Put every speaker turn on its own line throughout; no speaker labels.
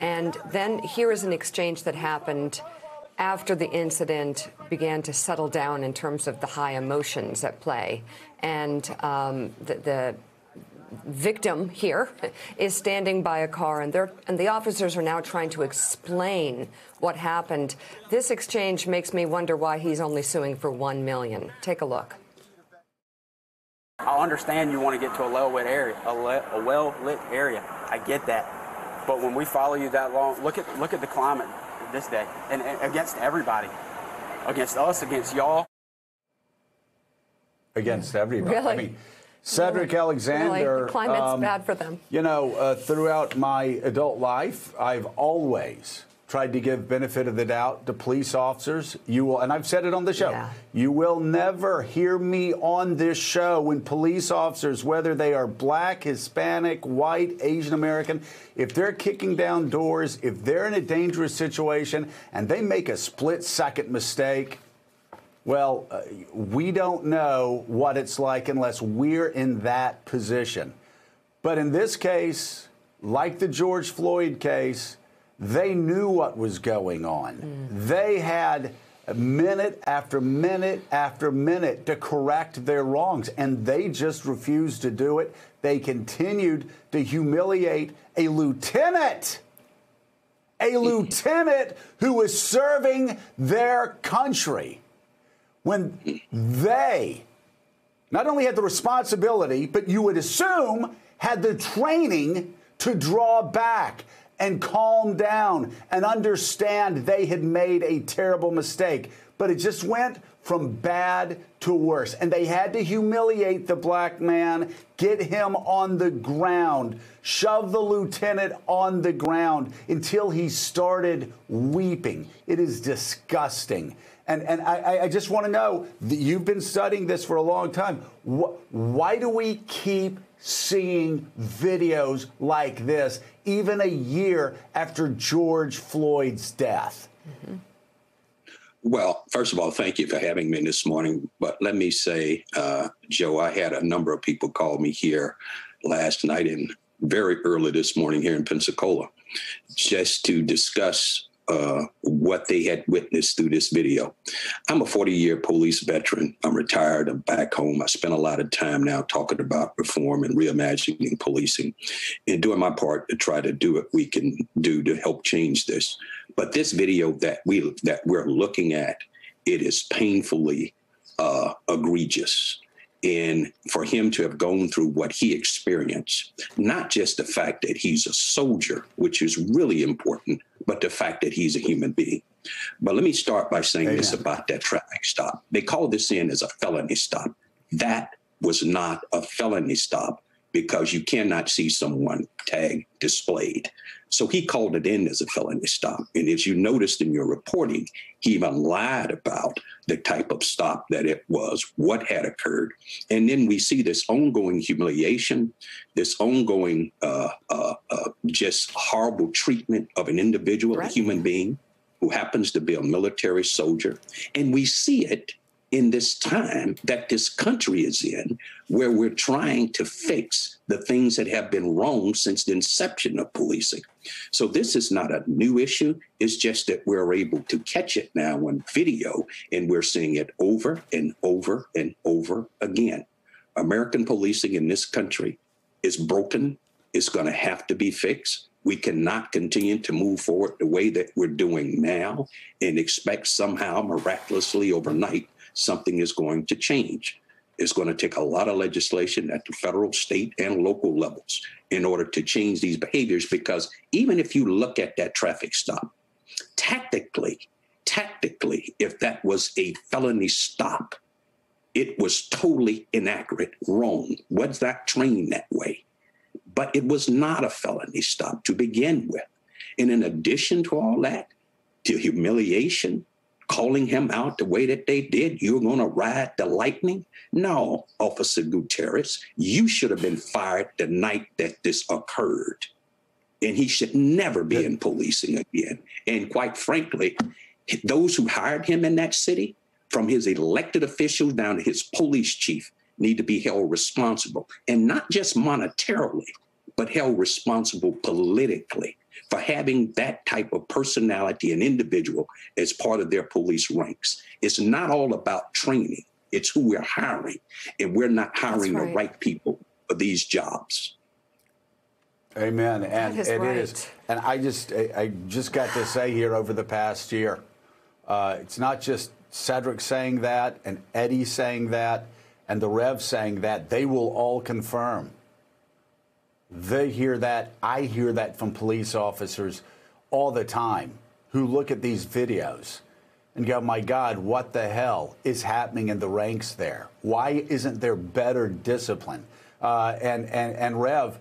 And then here is an exchange that happened after the incident began to settle down in terms of the high emotions at play. And um, the, the victim here is standing by a car, and, and the officers are now trying to explain what happened. This exchange makes me wonder why he's only suing for one million. Take a look.
I understand you want to get to a well-lit area, a, a well-lit area. I get that, but when we follow you that long, look at look at the climate this day, and, and against everybody, against us, against y'all,
against everybody.
Really?
I mean, Cedric
really?
Alexander.
Really? The climate's
um,
bad for them.
You know, uh, throughout my adult life, I've always tried to give benefit of the doubt to police officers. You will, and I've said it on the show.
Yeah.
You will never hear me on this show when police officers, whether they are black, Hispanic, white, Asian American, if they're kicking down doors, if they're in a dangerous situation, and they make a split second mistake. Well, uh, we don't know what it's like unless we're in that position. But in this case, like the George Floyd case, they knew what was going on. Mm. They had minute after minute after minute to correct their wrongs, and they just refused to do it. They continued to humiliate a lieutenant, a lieutenant who was serving their country when they not only had the responsibility, but you would assume had the training to draw back and calm down and understand they had made a terrible mistake. But it just went from bad to worse. And they had to humiliate the black man, get him on the ground, shove the lieutenant on the ground until he started weeping. It is disgusting. And, and I, I just want to know that you've been studying this for a long time. Why do we keep seeing videos like this even a year after George Floyd's death?
Mm-hmm. Well, first of all, thank you for having me this morning. But let me say, uh, Joe, I had a number of people call me here last night and very early this morning here in Pensacola just to discuss uh, what they had witnessed through this video. I'm a 40 year police veteran. I'm retired. I'm back home. I spend a lot of time now talking about reform and reimagining policing and doing my part to try to do what we can do to help change this. But this video that we that we're looking at, it is painfully uh, egregious and for him to have gone through what he experienced, not just the fact that he's a soldier, which is really important, but the fact that he's a human being. But let me start by saying Amen. this about that traffic stop. They call this in as a felony stop. That was not a felony stop because you cannot see someone tag displayed. So he called it in as a felony stop. And as you noticed in your reporting, he even lied about the type of stop that it was, what had occurred. And then we see this ongoing humiliation, this ongoing uh, uh, uh, just horrible treatment of an individual, right. a human being who happens to be a military soldier. And we see it in this time that this country is in, where we're trying to fix the things that have been wrong since the inception of policing. So this is not a new issue. It's just that we're able to catch it now on video, and we're seeing it over and over and over again. American policing in this country is broken. It's going to have to be fixed. We cannot continue to move forward the way that we're doing now and expect somehow miraculously overnight something is going to change. It's going to take a lot of legislation at the federal, state, and local levels in order to change these behaviors. Because even if you look at that traffic stop, tactically, tactically, if that was a felony stop, it was totally inaccurate, wrong, was not trained that way. But it was not a felony stop to begin with. And in addition to all that, to humiliation, calling him out the way that they did, you're going to ride the lightning? No, Officer Gutierrez, you should have been fired the night that this occurred. And he should never be in policing again. And quite frankly, those who hired him in that city, from his elected officials down to his police chief, need to be held responsible. And not just monetarily, but held responsible politically for having that type of personality and individual as part of their police ranks. It's not all about training, it's who we're hiring. And we're not hiring
right.
the right people for these jobs.
Amen. And
is
it
right.
is. And I just, I, I just got to say here over the past year, uh, it's not just Cedric saying that and Eddie saying that and the Rev saying that. They will all confirm. They hear that. I hear that from police officers all the time who look at these videos and go, my God, what the hell is happening in the ranks there? Why isn't there better discipline? Uh, and, and, and Rev,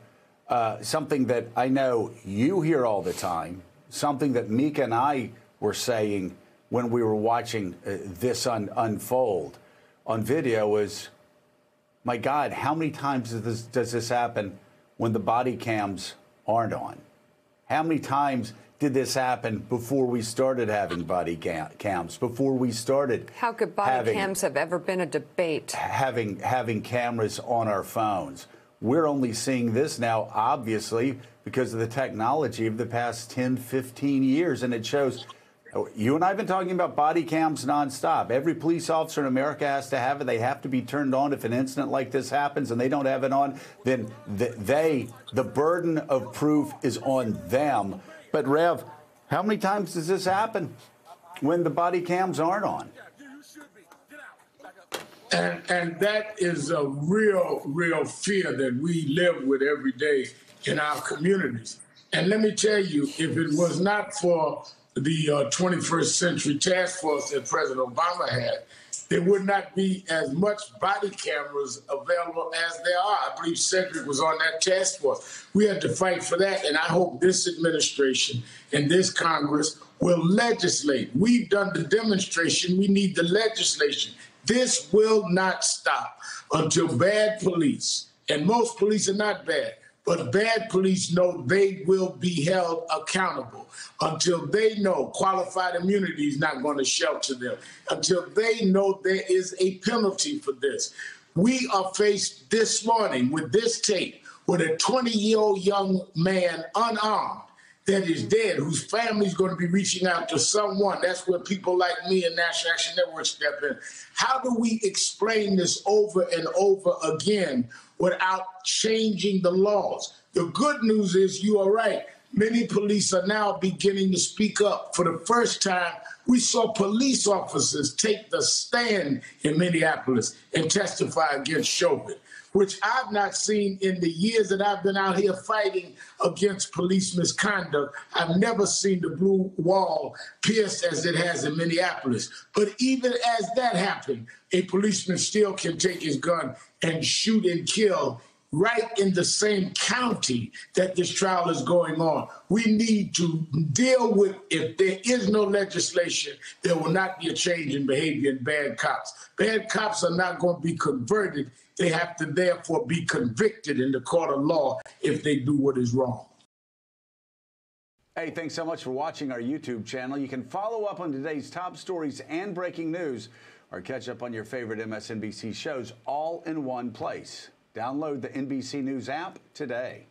uh, something that I know you hear all the time, something that Mika and I were saying when we were watching uh, this un- unfold on video was, my God, how many times does this, does this happen when the body cams aren't on? How many times did this happen before we started having body cam- cams? Before we started
How could body
having,
cams have ever been a debate?
having having cameras on our phones? We're only seeing this now, obviously, because of the technology of the past 10, 15 years, and it shows. You and I have been talking about body cams nonstop. Every police officer in America has to have it. They have to be turned on if an incident like this happens and they don't have it on. Then they, the burden of proof is on them. But Rev, how many times does this happen when the body cams aren't on?
And, and that is a real, real fear that we live with every day in our communities. And let me tell you, if it was not for the uh, 21st Century Task Force that President Obama had, there would not be as much body cameras available as there are. I believe Cedric was on that task force. We had to fight for that, and I hope this administration and this Congress will legislate. We've done the demonstration, we need the legislation. This will not stop until bad police, and most police are not bad, but bad police know they will be held accountable until they know qualified immunity is not going to shelter them, until they know there is a penalty for this. We are faced this morning with this tape with a 20 year old young man unarmed that is dead, whose family is going to be reaching out to someone. That's where people like me and National Action Network step in. How do we explain this over and over again without changing the laws? The good news is you are right. Many police are now beginning to speak up. For the first time, we saw police officers take the stand in Minneapolis and testify against Chauvin which I've not seen in the years that I've been out here fighting against police misconduct. I've never seen the blue wall pierced as it has in Minneapolis. But even as that happened, a policeman still can take his gun and shoot and kill right in the same county that this trial is going on. We need to deal with if there is no legislation, there will not be a change in behavior in bad cops. Bad cops are not going to be converted. They have to therefore be convicted in the court of law if they do what is wrong.
Hey, thanks so much for watching our YouTube channel. You can follow up on today's top stories and breaking news or catch up on your favorite MSNBC shows all in one place. Download the NBC News app today.